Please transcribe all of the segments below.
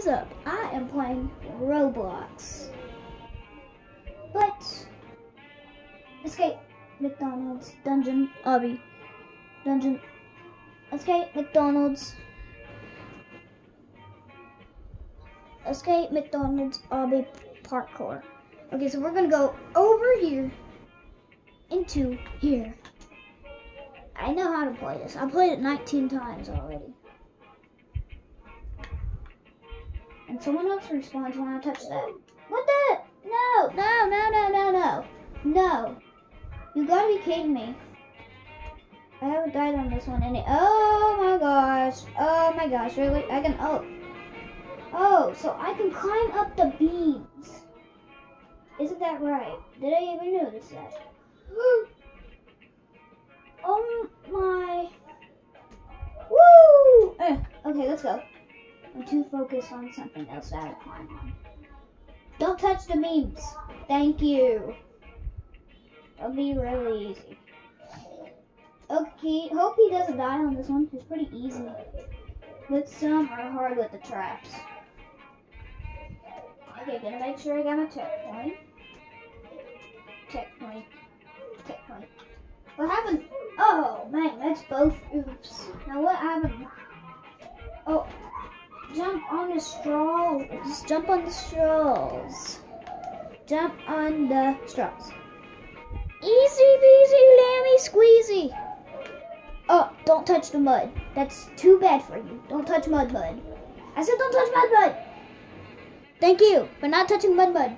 is up? I am playing Roblox. But, escape McDonald's dungeon, obby, dungeon, escape McDonald's, escape McDonald's, obby, parkour. Okay, so we're gonna go over here into here. I know how to play this. I played it 19 times already. And someone else responds when I touch that. What the? No, no, no, no, no, no. No. You gotta be kidding me. I haven't died on this one any. Oh my gosh. Oh my gosh. Really? I can. Oh. Oh, so I can climb up the beams. Isn't that right? Did I even notice that? oh my. Woo! Eh, okay, let's go. I'm too focused on something else that I climb on. Don't touch the beams. Thank you. It'll be really easy. Okay, hope he doesn't die on this one. It's pretty easy. But some are hard with the traps. Okay, gonna make sure I got my checkpoint. Checkpoint. Checkpoint. What happened? Oh, man, that's both oops. Now what happened? Oh, jump on the straws. Jump on the straws. Jump on the straws. Easy peasy lammy squeezy. Oh, don't touch the mud. That's too bad for you. Don't touch mud mud. I said don't touch mud mud. Thank you for not touching mud mud.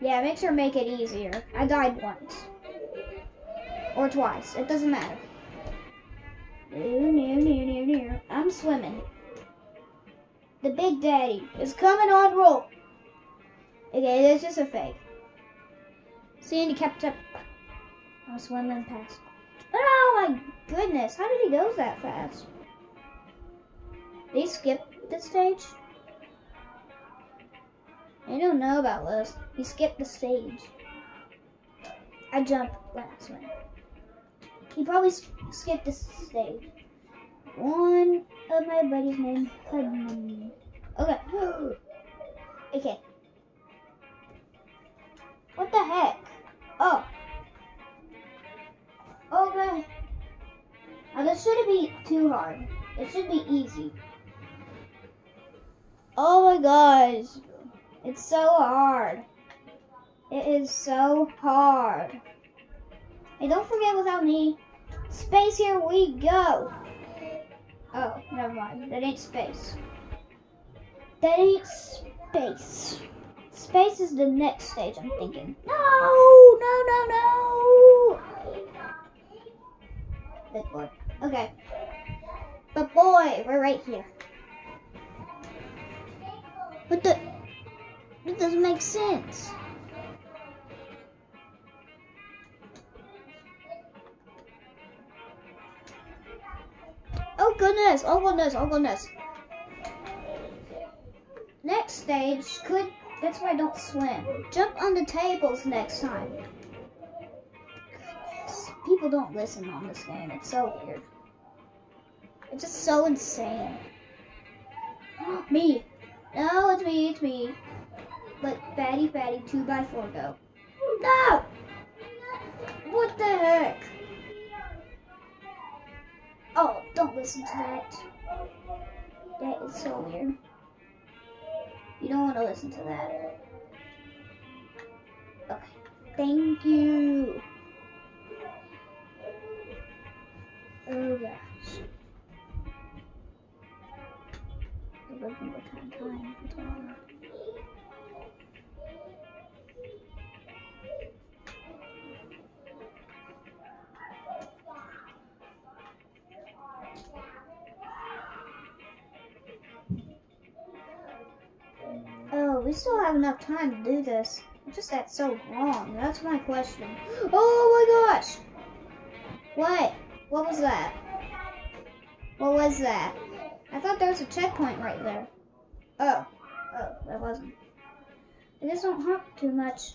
Yeah, make sure make it easier. I died once. Or twice. It doesn't matter. I'm swimming. The Big Daddy is coming on roll. Okay, it's just a fake. Sandy kept up. I'm swimming past. Oh my goodness, how did he go that fast? Did he skip the stage? I don't know about this. He skipped the stage. I jumped last one. He probably skipped the stage. One of my buddies named Hudman. Okay. okay. What the heck? Oh. Okay. Now this shouldn't be too hard. It should be easy. Oh my gosh. It's so hard. It is so hard. Hey, don't forget without me. Space, here we go. Oh, never mind. That ain't space. That ain't space. Space is the next stage, I'm thinking. No, no, no, no. Big boy. Okay. But boy, we're right here. What the? It doesn't make sense. Goodness, oh goodness, oh goodness. Next stage could, that's why I don't swim. Jump on the tables next time. Goodness, people don't listen on this game. It's so weird. It's just so insane. me. No, it's me, it's me. Let fatty fatty 2 by 4 go. No! What the heck? Don't listen to that. That is so weird. You don't want to listen to that. Okay. Thank you. Oh gosh. Time we still have enough time to do this. It's just that's so long. That's my question. Oh my gosh! What? What was that? What was that? I thought there was a checkpoint right there. Oh. Oh, that wasn't. I just don't hurt too much.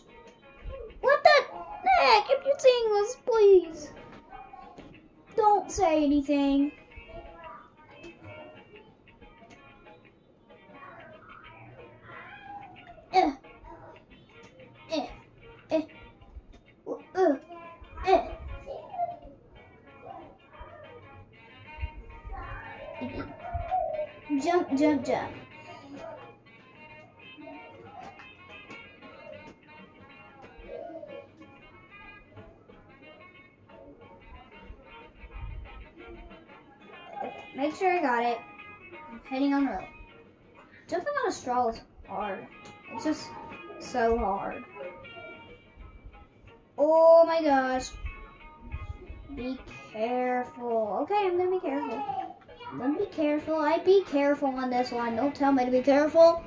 What the heck? If you're seeing this, please. Don't say anything. Jump, jump, jump. Make sure I got it. I'm heading on road. Jumping on a straw is hard. It's just so hard. Oh my gosh. Be careful. Okay, I'm gonna be careful. I'm gonna be careful. I be careful on this one. Don't tell me to be careful.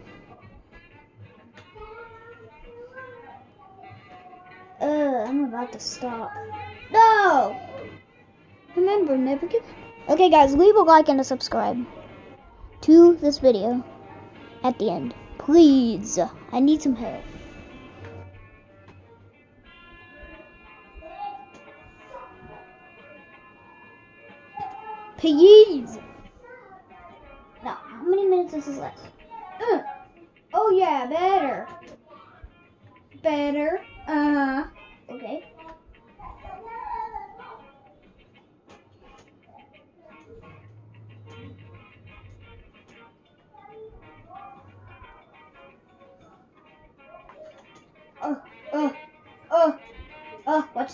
Uh, I'm about to stop. No! Remember, never give. Okay, guys, leave a like and a subscribe to this video at the end. Please, I need some help. Please. Now, how many minutes is this last? Uh. Oh yeah, better. Better.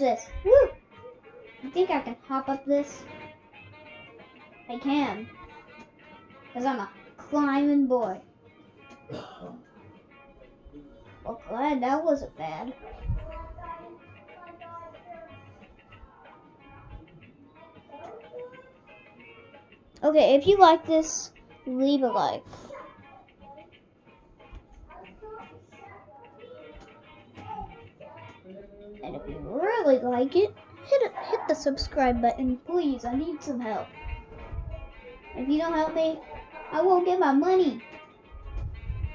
This. Woo! I think I can hop up this. I can. Because I'm a climbing boy. Well, glad that wasn't bad. Okay, if you like this, leave a like. And if you really like it, hit it, hit the subscribe button, please. I need some help. If you don't help me, I won't get my money.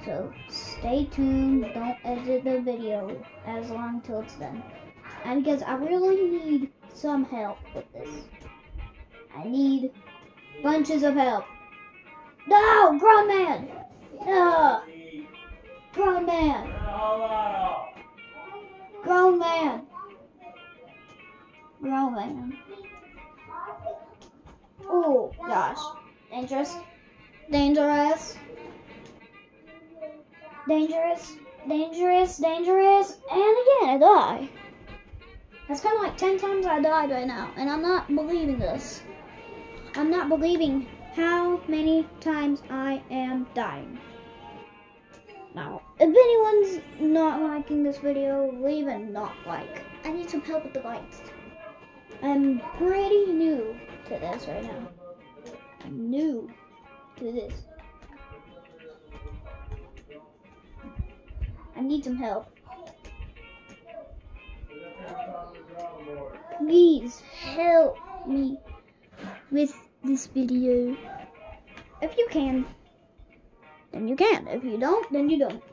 So stay tuned. Don't edit the video as long till it's done. And because I really need some help with this. I need bunches of help. No, grown man. No, grown man. Grown man. Grown man. Oh gosh. Dangerous. Dangerous. Dangerous. Dangerous. Dangerous. And again, I die. That's kind of like 10 times I died right now. And I'm not believing this. I'm not believing how many times I am dying. Now, if anyone's not liking this video, leave a not like. I need some help with the likes. I'm pretty new to this right now. I'm new to this. I need some help. Please help me with this video. If you can, then you can. If you don't, then you don't.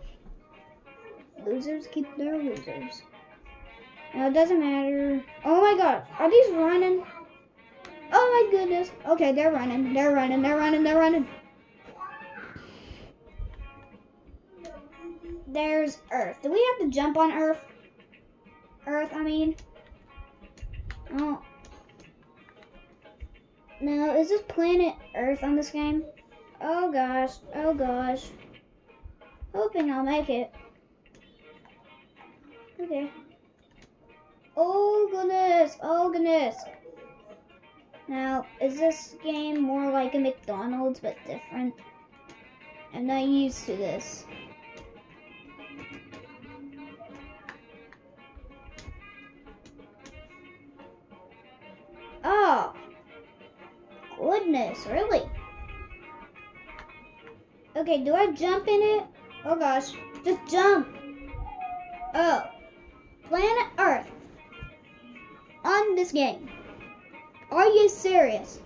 Losers keep their losers. Now it doesn't matter. Oh my god, are these running? Oh my goodness. Okay, they're running. They're running. They're running. They're running. There's Earth. Do we have to jump on Earth? Earth, I mean. Oh. No, is this planet Earth on this game? Oh gosh. Oh gosh. Hoping I'll make it. Okay. Oh goodness. Oh goodness. Now, is this game more like a McDonald's but different? I'm not used to this. Oh, goodness, really? Okay, do I jump in it? Oh gosh, just jump. Oh, planet Earth on this game. Are you serious?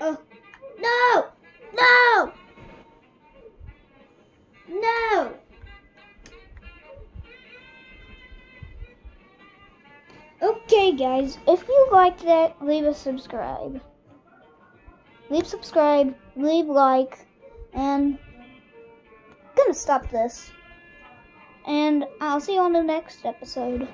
Oh, no! No! No! Okay, guys, if you liked that, leave a subscribe. Leave subscribe, leave like, and gonna stop this. And I'll see you on the next episode.